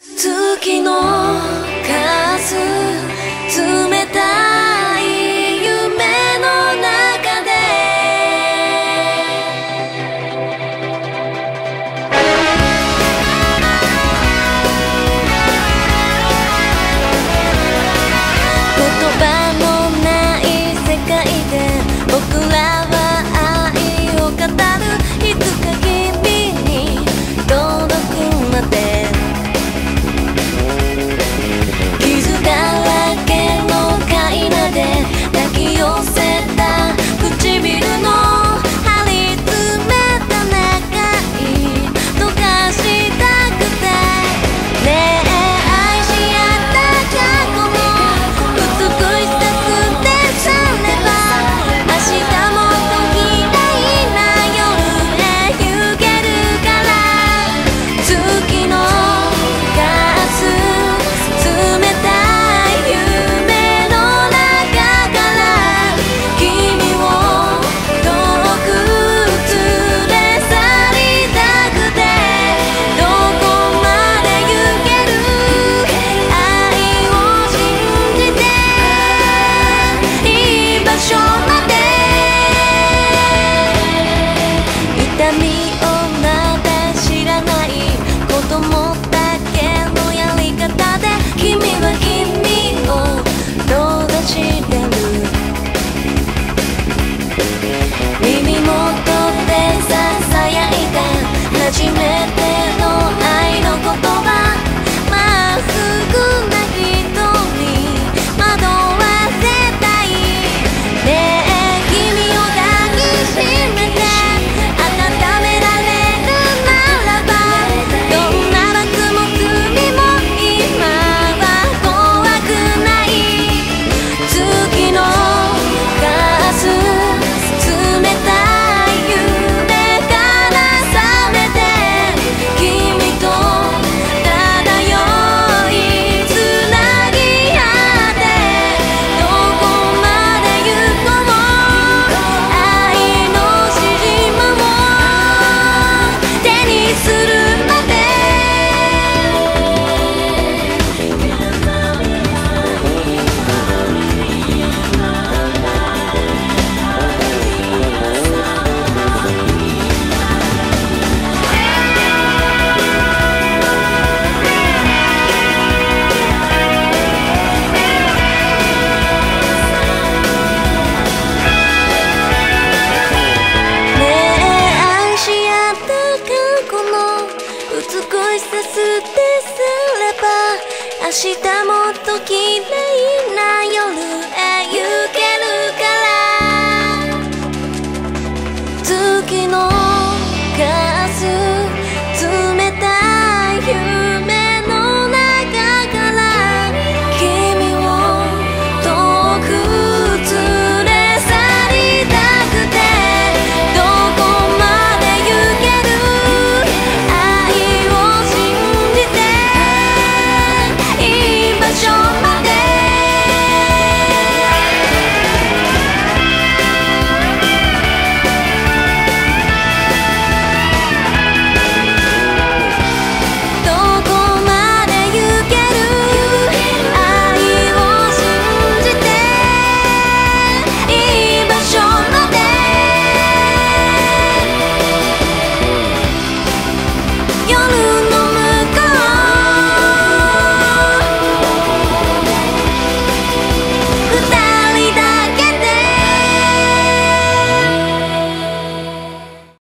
月の数明日もっと綺麗